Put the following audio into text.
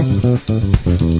Bye.